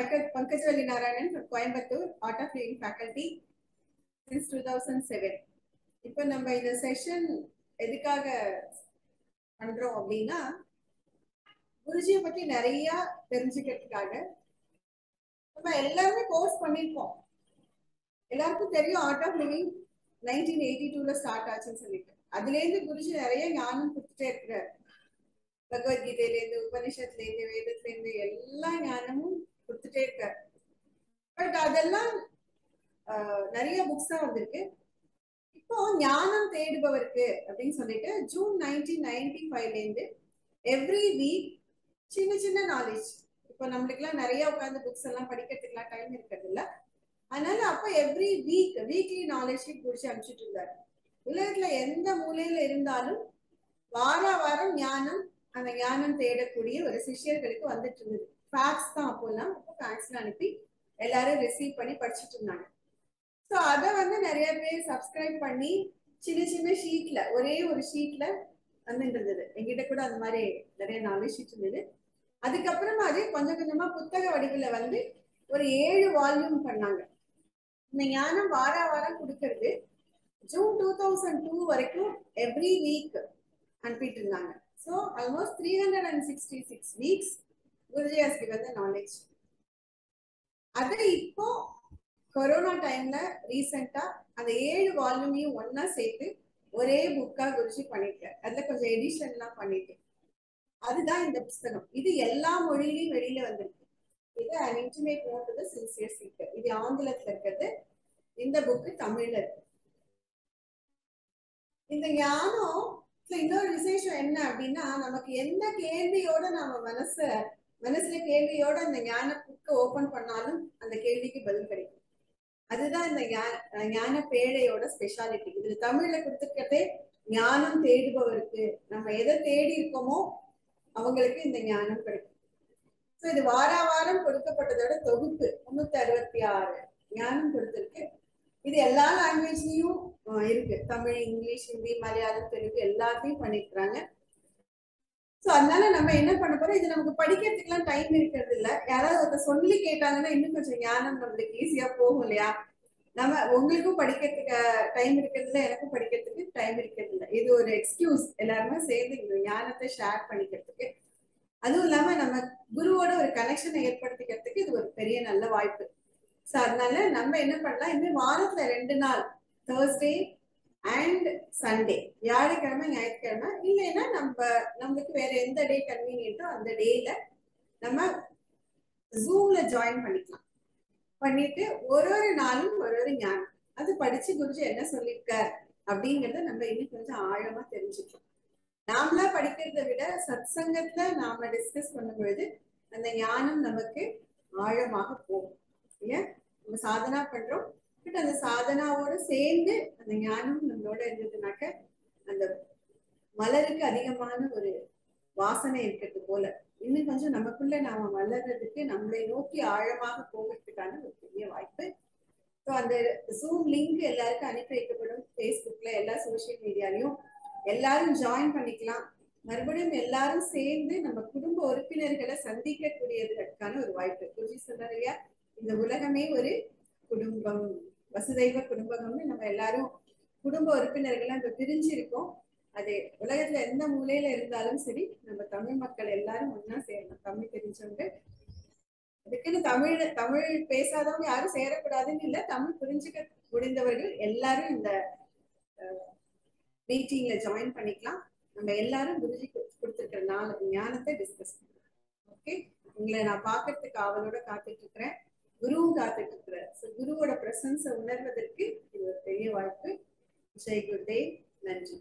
Pankaj Pankajwali Narayanan from Coimbatore, Art of Living Faculty since 2007. இப்போ நம்ம இந்த session எதுக்காக பண்றோம் அப்படின்னா குருஜியை பத்தி நிறைய தெரிஞ்சுக்கிறதுக்காக. நம்ம எல்லாருமே கோர்ஸ் பண்ணிருக்கோம் எல்லாருக்கும் தெரியும் Art of Living nineteen eighty டூல ஸ்டார்ட் ஆச்சுன்னு சொல்லிட்டு. அதுல இருந்து குருஜி நிறைய ஞானம் கொடுத்துட்டே இருக்கிறார். பகவத்கீதையில இருந்து வேதத்துலேருந்து இருந்து வேதத்துல இருந்து எல்லா ஞானமும் கொடுத்துட்டே இருக்காரு. பட் அதெல்லாம் நிறைய புக்ஸ் தான் வந்திருக்கு. இப்போ ஞானம் தேடுபவருக்கு அப்படின்னு சொல்லிட்டு ஜூன் நைன்டீன் நைன்டி ஃபைவ்ல இருந்து எவ்ரி வீக் சின்ன சின்ன நாலேஜ் இப்போ நம்மளுக்குலாம் நிறைய உட்காந்து புக்ஸ் எல்லாம் படிக்கிறதுக்குலாம் டைம் இருக்கிறது இல்ல அதனால அப்ப every week weekly knowledge sheet குறிச்சு அனுப்பிச்சிட்டு இருந்தாரு. உலகத்துல எந்த மூலையில இருந்தாலும் வார வாரம் ஞானம் அந்த ஞானம் தேடக்கூடிய ஒரு சிஷ்யர்களுக்கு வந்துட்டு இருந்தது. ஃபேக்ஸ் தான் அப்போல்லாம் அப்போ ஃபேக்ஸ்ல அனுப்பி எல்லாரும் ரிசீவ் பண்ணி படிச்சுட்டு இருந்தாங்க. ஸோ அதை வந்து நிறைய பேர் சப்ஸ்கிரைப் பண்ணி சின்ன சின்ன ஷீட்ல ஒரே ஒரு ஷீட்ல வந்துட்டு இருந்தது எங்கிட்ட கூட அந்த மாதிரி நிறைய நாலேஜ் ஷீட் இருந்தது. அதுக்கப்புறமா அது கொஞ்சம் கொஞ்சமா புத்தக வடிவில் வந்து ஒரு ஏழு வால்யூம் பண்ணாங்க. இந்த ஞானம் வார வாரம் கொடுக்கறது ஜூன் டூ தௌசண்ட் டூ வரைக்கும் எவ்ரி வீக் அனுப்பிட்டு இருந்தாங்க. So almost three hundred and sixty six weeks Guruji has given the knowledge அதை இப்போ கொரோனா டைம்ல ரீசெண்டா அந்த ஏழு வால்யூமையும் ஒன்னா சேர்த்து ஒரே புக்கா குருஜி பண்ணிட்டேன். அதுல கொஞ்சம் எடிஷன் எல்லாம் பண்ணிட்டு அதுதான் இந்த புஸ்தகம் இது எல்லா மொழியிலையும் வெளியில வந்திருக்கு. இது an intimate note to இது ஆங்கிலத்துல இருக்கிறது. இந்த புக்கு தமிழ்ல இருக்கு. இந்த ஞானம் இன்னொரு விசேஷம் என்ன அப்படின்னா நமக்கு எந்த கேள்வியோட நம்ம மனச மனசுல கேள்வியோட அந்த ஞான புக்கை ஓபன் பண்ணாலும் அந்த கேள்விக்கு பதில் கிடைக்கும். அதுதான் இந்த ஞான பேழையோட ஸ்பெஷாலிட்டி இதுல தமிழ்ல கொடுத்துருக்கிறதே ஞானம் தேடுபவருக்கு. நம்ம எதை தேடி இருக்கோமோ அவங்களுக்கு இந்த ஞானம் கிடைக்கும். ஸோ இது வார வாரம் கொடுக்கப்பட்டதோட தொகுப்பு முன்னூத்தி அறுபத்தி ஆறு. ஞானம் கொடுத்துருக்கு. இது எல்லா லாங்குவேஜ்லயும் இருக்கு. தமிழ் இங்கிலீஷ் ஹிந்தி மலையாளம் தெலுங்கு எல்லாத்தையும் பண்ணிருக்கிறாங்க. ஸோ அதனால நம்ம என்ன பண்ண போறோம்? இது நமக்கு படிக்கிறதுக்குலாம் டைம் இருக்கிறது இல்ல யாராவது ஒருத்தர் சொல்லி கேட்டாங்கன்னா இன்னும் கொஞ்சம் ஞானம் நம்மளுக்கு ஈஸியா போகும் இல்லையா? நம்ம உங்களுக்கும் படிக்கிறதுக்கு டைம் இருக்கிறது இல்ல எனக்கும் படிக்கிறதுக்கு டைம் இருக்கிறது இல்ல இது ஒரு எக்ஸ்கியூஸ் எல்லாருமே சேர்ந்து இந்த ஞானத்தை ஷேர் பண்ணிக்கிறதுக்கு. அதுவும் இல்லாம நம்ம குருவோட ஒரு கனெக்ஷனை ஏற்படுத்திக்கிறதுக்கு இது ஒரு பெரிய நல்ல வாய்ப்பு. ஸோ அதனால நம்ம என்ன பண்ணலாம்? இன்னும் வாரத்துல ரெண்டு நாள் தேர்ஸ்டே அண்ட் சண்டே வியாழக்கிழமை ஞாயிற்றுக்கிழமை இல்லைன்னா நம்ம நம்மளுக்கு வேற எந்த டே கன்வீனியன்ட்டோ அந்த டேல நம்ம ஜூம்ல ஜாயின் பண்ணிக்கலாம். பண்ணிட்டு ஒரு ஒரு நாளும் ஒரு ஒரு ஞானம். அது படிச்சு குருஜி என்ன சொல்லியிருக்கார் அப்படிங்கறத நம்ம இன்னும் கொஞ்சம் ஆழமா தெரிஞ்சுக்கலாம். நாமளா படிக்கிறதை விட சத் சங்கத்துல நாம டிஸ்கஸ் பண்ணும் பொழுது அந்த ஞானம் நமக்கு ஆழமாக போகும். இல்லையா? நம்ம சாதனா பண்றோம். பட் அந்த சாதனாவோட சேர்ந்து அந்த ஞானம் நம்மளோட இருந்ததுனாக்க அந்த மலருக்கு அதிகமான ஒரு வாசனை இருக்கிறது போல. இன்னும் கொஞ்சம் நமக்குள்ள நாம வளர்றதுக்கு நம்மளை நோக்கி ஆழமாக போகிறதுக்கான ஒரு பெரிய வாய்ப்பு. ஸோ அந்த ஜூம் லிங்க் எல்லாருக்கும் அனுப்பி வைக்கப்படும். ஃபேஸ்புக்ல எல்லா சோஷியல் மீடியாலையும் எல்லாரும் ஜாயின் பண்ணிக்கலாம். மறுபடியும் எல்லாரும் சேர்ந்து நம்ம குடும்ப உறுப்பினர்களை சந்திக்கக்கூடியதற்கான ஒரு வாய்ப்பு. குருஜி சொன்னார் இல்லையா இந்த உலகமே ஒரு குடும்பம் வசுதைவ குடும்பம்னு நம்ம எல்லாரும் குடும்ப உறுப்பினர்கள் இப்ப பிரிஞ்சு இருக்கோம் அது உலகத்துல எந்த மூலையில இருந்தாலும் சரி நம்ம தமிழ் மக்கள் எல்லாரும் ஒன்னா சேரணும். தமிழ் தெரிஞ்சவங்க. அதுக்குன்னு தமிழ் தமிழ் பேசாதவங்க யாரும் சேரக்கூடாதுன்னு இல்ல தமிழ் புரிஞ்சுக்க முடிந்தவர்கள் எல்லாரும் இந்த மீட்டிங்ல ஜாயின் பண்ணிக்கலாம். நம்ம எல்லாரும் குருஜி கொடுத்துருக்கிற நாலு ஞானத்தை டிஸ்கஸ் பண்ணலாம். ஓகே உங்களை நான் பார்க்கறதுக்கு ஆவலோட காத்துட்டு இருக்கிறேன். குருவும் காத்துட்டு இருக்கிறார் ஸோ குருவோட பிரசன்ஸை உணர்வதற்கு இது ஒரு பெரிய வாய்ப்பு. ஜெய் குருதேவ். நன்றி.